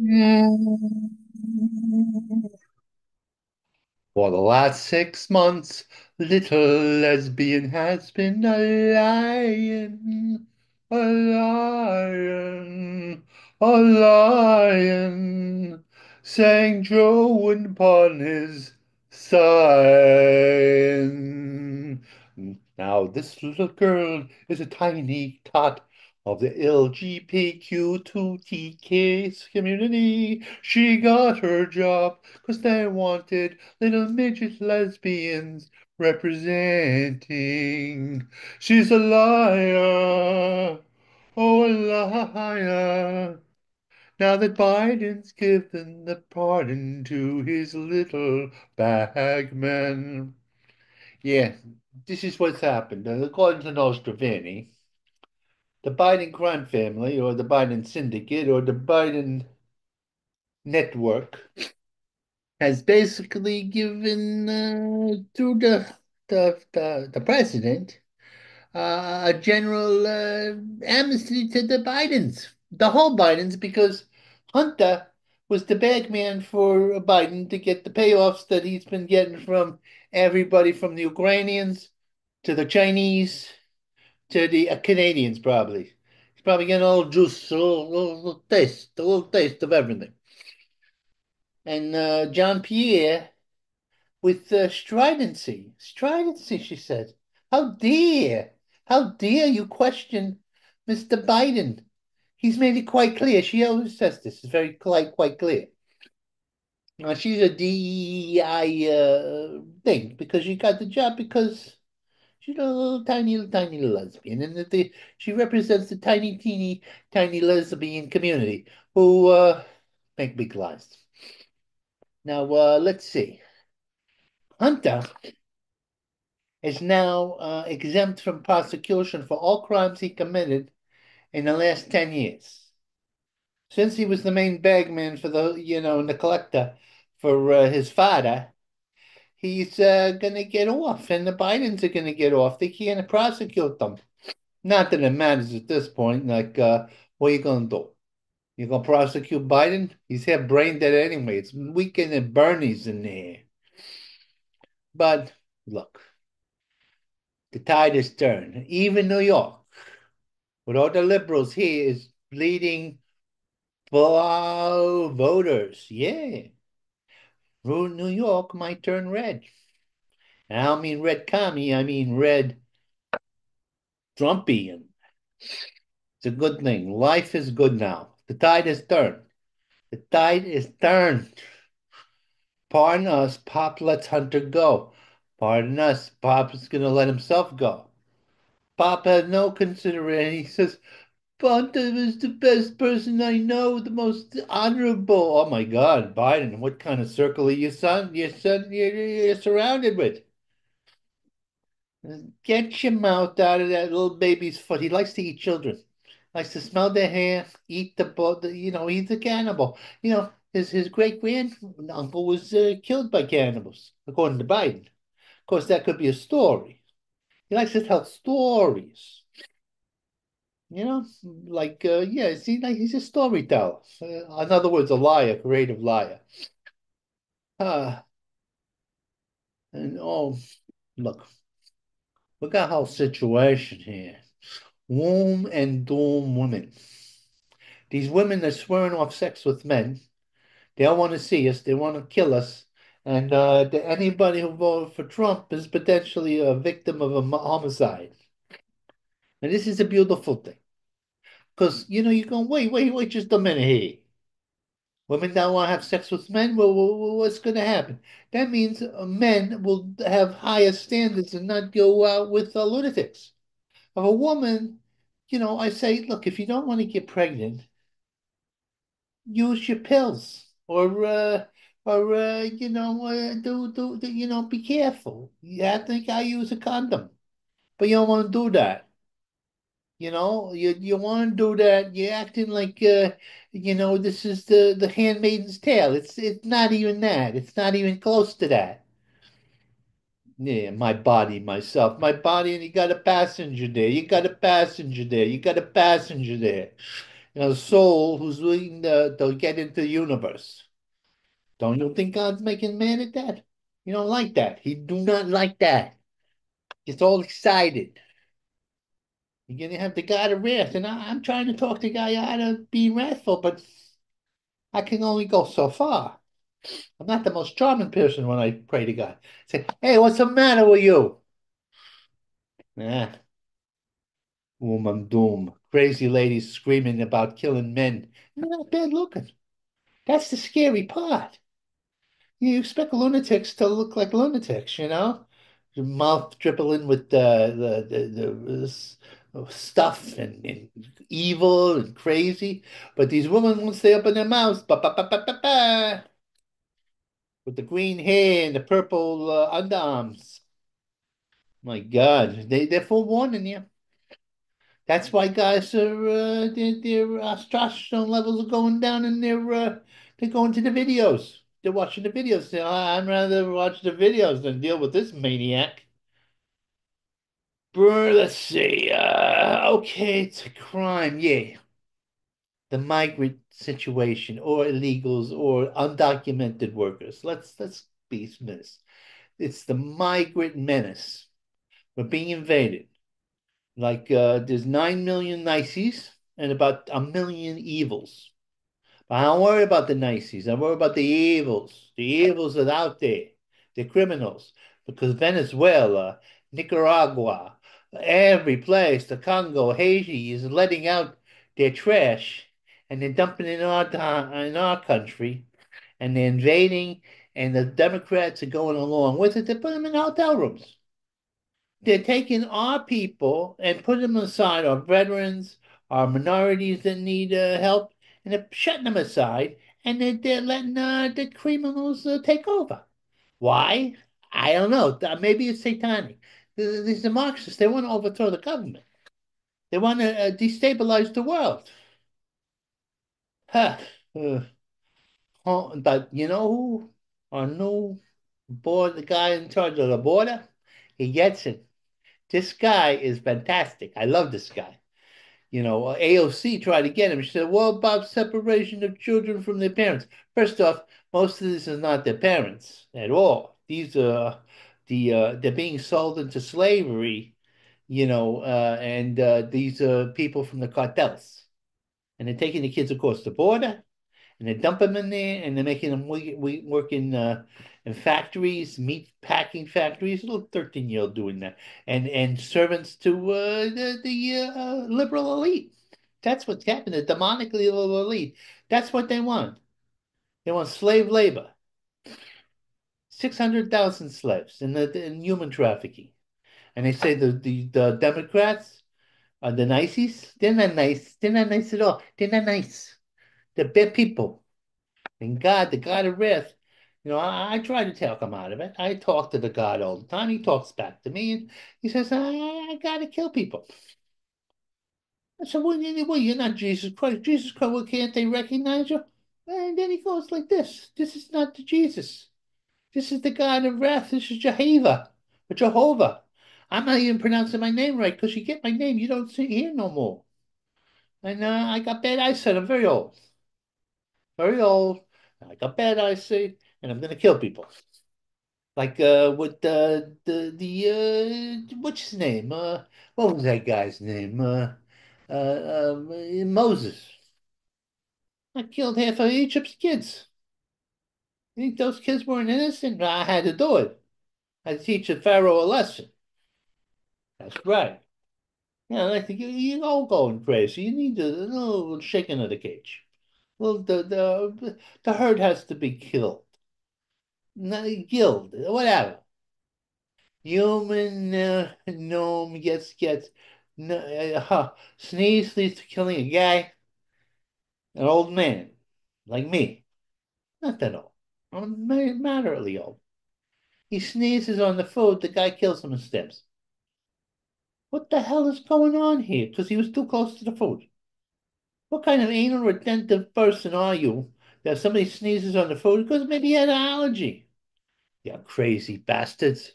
For the last six months, little lesbian has been a lion, a lion, a lion, sang Joe upon his sign. Now this little girl is a tiny tot of the LGBTQ2TK community. She got her job because they wanted little midget lesbians representing. She's a liar, oh, a liar. Now that Biden's given the pardon to his little bagman. Yeah, this is what's happened. According to NostraVinnie, the Biden crime family, or the Biden syndicate, or the Biden network has basically given uh, through the the the, the president uh, a general uh, amnesty to the Bidens, the whole Bidens, because Hunter was the bagman for Biden to get the payoffs that he's been getting from everybody from the Ukrainians to the Chinese to the uh, Canadians, probably. He's probably getting a little juice, a little, taste, a little taste of everything. And uh, John Pierre with uh, stridency. Stridency, she said. How dare, how dare you question Mr. Biden? He's made it quite clear. She always says this. It's very quite quite clear. Uh, she's a DEI uh, thing because she got the job because she's a little tiny, little tiny lesbian, and that she represents the tiny, teeny, tiny lesbian community who uh, make big lies. Now, uh, let's see. Hunter is now uh, exempt from prosecution for all crimes he committed in the last 10 years. Since he was the main bagman for the, you know, the collector for uh, his father, he's uh, going to get off, and the Bidens are going to get off. They can't prosecute them. Not that it matters at this point. Like, uh, what are you going to do? You're going to prosecute Biden? He's half brain dead anyway. It's Weekend at Bernie's in there. But look, the tide has turned. Even New York, with all the liberals here, is bleeding voters. Yeah. New York might turn red. And I don't mean red commie, I mean red Trumpian. It's a good thing. Life is good now. The tide has turned. The tide is turned. Pardon us, Pop lets Hunter go. Pardon us, Pop is going to let himself go. Pop has no consideration. He says, Hunter is the best person I know, the most honorable. Oh my God, Biden, what kind of circle are you, son? You're, son, you're, you're surrounded with. Get your mouth out of that little baby's foot. He likes to eat children. Likes to smell their hair, eat the, you know, he's a cannibal. You know, his his great grand uncle was uh, killed by cannibals, according to Biden. Of course, that could be a story. He likes to tell stories. You know, like uh, yeah, see, like he's a storyteller. Uh, in other words, a liar, creative liar. Ah, and oh, look, look at how situation here. Womb and doom women. These women are swearing off sex with men. They don't want to see us. They want to kill us. And uh, anybody who voted for Trump is potentially a victim of a homicide. And this is a beautiful thing. Because, you know, you're going, wait, wait, wait just a minute here. Women don't want to have sex with men. Well, what's going to happen? That means men will have higher standards and not go out with uh, lunatics. Of a woman, you know, I say, look, if you don't want to get pregnant, use your pills or uh, or uh, you know uh, do, do do you know be careful. Have to think I use a condom, but you don't want to do that. You know, you you want to do that. You're acting like uh, you know this is the the Handmaid's Tale. It's it's not even that. It's not even close to that. Yeah, my body, myself, my body, and you got a passenger there. You got a passenger there. You got a passenger there. a soul who's willing to, to get into the universe. Don't you think God's making mad at that? You don't like that. He do not like that. Gets all excited. You're gonna have the God of wrath, and I, am trying to talk the guy out of being wrathful, but I can only go so far. I'm not the most charming person when I pray to God. I say, hey, what's the matter with you? Nah, woman doom. Crazy ladies screaming about killing men. They're not bad looking. That's the scary part. You expect lunatics to look like lunatics, you know? Your mouth dribbling with the the the, the stuff and, and, evil and crazy. But these women won't stay open their mouths. Ba, ba, ba, ba, ba, ba. With the green hair and the purple uh, underarms. My God, they they're forewarning you. That's why guys are uh, their, their testosterone levels are going down, and they're uh, they're going to the videos. They're watching the videos. They're, I'd rather watch the videos than deal with this maniac. Brr, let's see. Uh, okay, it's a crime. Yeah, the migrant situation, or illegals, or undocumented workers. Let's let's be honest. It's the migrant menace. We're being invaded. Like uh, there's nine million niceys and about a million evils. But I don't worry about the niceys. I worry about the evils. The evils that are out there. The criminals. Because Venezuela, Nicaragua, every place, the Congo, Haiti is letting out their trash and they're dumping it in our in our country and they're invading and the Democrats are going along with it. They put them in hotel rooms they're taking our people and putting them aside, our veterans, our minorities that need uh, help, and they're shutting them aside, and they're, they're letting uh, the criminals uh, take over. Why? I don't know. Maybe it's satanic. These are Marxists. They want to overthrow the government. They want to uh, destabilize the world. Huh. Uh, but you know who? Our new board, the guy in charge of the border, he gets it. This guy is fantastic. I love this guy. You know, AOC tried to get him. She said, "What about separation of children from their parents?" First off, most of this is not their parents at all. These are the uh, they're being sold into slavery, you know, uh, and uh, these are people from the cartels, and they're taking the kids across the border, and they dump them in there, and they're making them we, we work in uh, in factories, meat packing factories. Little thirteen year old doing that, and and servants to uh, the the uh, liberal elite. That's what's happening. The demonically liberal elite. That's what they want. They want slave labor. Six hundred thousand slaves in the in human trafficking, and they say the the, the Democrats are the niceys. They're not nice. They're not nice at all. They're not nice. They're bad people. And God, the God of wrath, you know, I, I try to talk him out of it. I talk to the God all the time. He talks back to me and he says, I, I gotta kill people. I said, well, well, you're not Jesus Christ. Jesus Christ, well, can't they recognize you? And then he goes like this. This is not the Jesus. This is the God of wrath. This is Jehovah or Jehovah. I'm not even pronouncing my name right because you get my name, you don't see here no more. And uh, I got bad eyesight. I'm very old. Very old. I got bad eyesight and I'm gonna kill people. Like uh with the the the uh what's his name? Uh what was that guy's name? Uh uh, uh Moses. I killed half of Egypt's kids. You think those kids weren't innocent? I had to do it. I had to teach the Pharaoh a lesson. That's right. Yeah, like you, you all going crazy. You need a, a little shaking of the cage. Well, the the the herd has to be killed not guild, whatever. Human uh, gnome gets gets uh, sneeze leads to killing a guy, an old man like me, not that old, I'm moderately old. He sneezes on the food, the guy kills him and stabs. What the hell is going on here? Because he was too close to the food. What kind of anal retentive person are you that somebody sneezes on the food because maybe he had an allergy? You crazy bastards.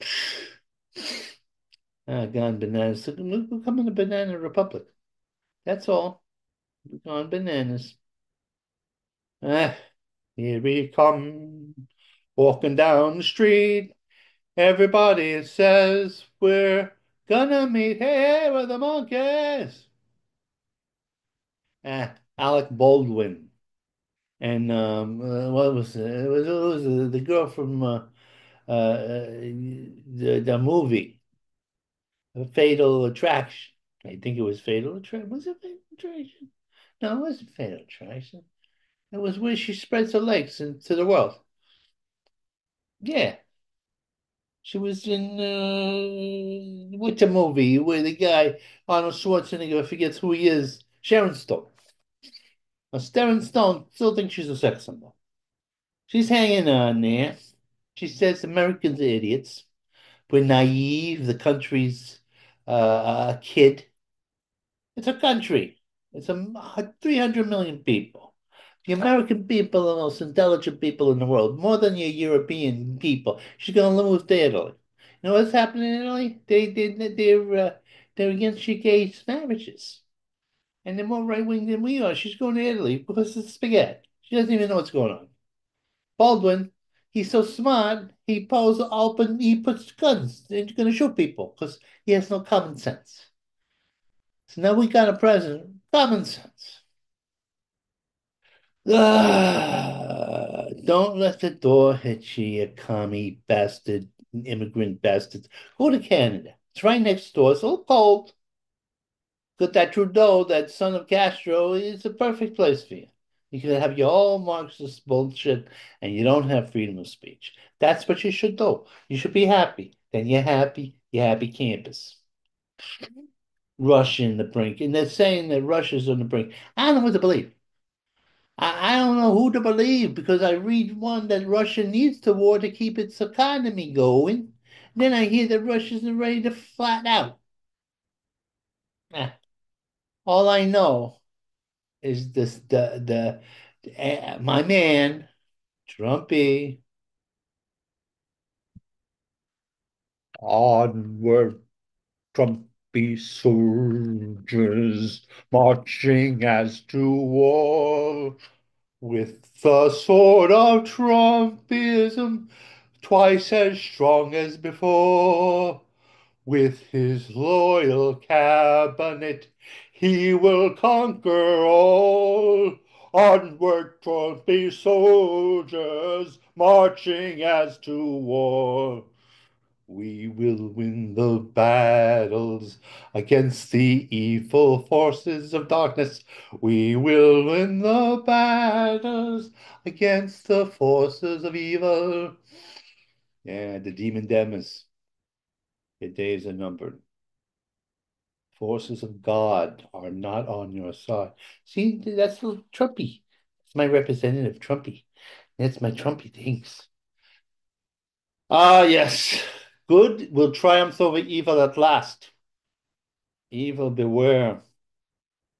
Ah, gone bananas. Come in the Banana Republic. That's all. We're gone bananas. Ah, here we come, walking down the street. Everybody says we're gonna meet here with the monkeys. Ah, Alec Baldwin. And um, uh, what was it? It was, it was uh, the girl from uh, uh, the, the movie, Fatal Attraction. I think it was Fatal Attraction. Was it Fatal Attraction? No, it wasn't Fatal Attraction. It was where she spreads her legs into the world. Yeah. She was in uh, what's the movie where the guy Arnold Schwarzenegger forgets who he is. Sharon Stone. Now, Sharon Stone still thinks she's a sex symbol. She's hanging on there. She says Americans are idiots. We're naive. The country's uh, a kid. It's a country. It's a 300 million people. The American people are the most intelligent people in the world, more than your European people. She's going to move to Italy. You know what's happening in Italy? They, they, they're, uh, they're against gay marriages. And they're more right wing than we are. She's going to Italy because it's spaghetti. She doesn't even know what's going on. Baldwin, he's so smart, he pulls open, he puts guns and he's going to shoot people because he has no common sense. So now we got a president, common sense. Ah, don't let the door hit you, you commie bastard, immigrant bastards. Go to Canada. It's right next door. It's a little cold. Got that Trudeau, that son of Castro, is a perfect place for you. You can have your all Marxist bullshit and you don't have freedom of speech. That's what you should do. You should be happy. Then you're happy, you're happy campus. Russia in the brink. And they're saying that Russia's on the brink. I don't know what to believe. I, I don't know who to believe because I read one that Russia needs the war to keep its economy going. Then I hear that Russia's ready to flat out. All I know is this the the uh, my man Trumpy onward Trumpy soldiers marching as to war with the sword of Trumpism twice as strong as before. With his loyal cabinet, he will conquer all. Onward, Trumpy soldiers, marching as to war. We will win the battles against the evil forces of darkness. We will win the battles against the forces of evil. Yeah, the demon demas. Your days are numbered. Forces of God are not on your side. See, that's little Trumpy. That's my representative, Trumpy. That's my Trumpy things. Ah, yes. Good will triumph over evil at last. Evil beware.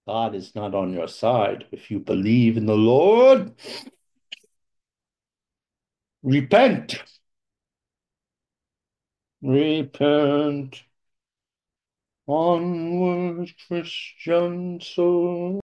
God is not on your side. If you believe in the Lord, repent. Repent. Onward, Christian soul.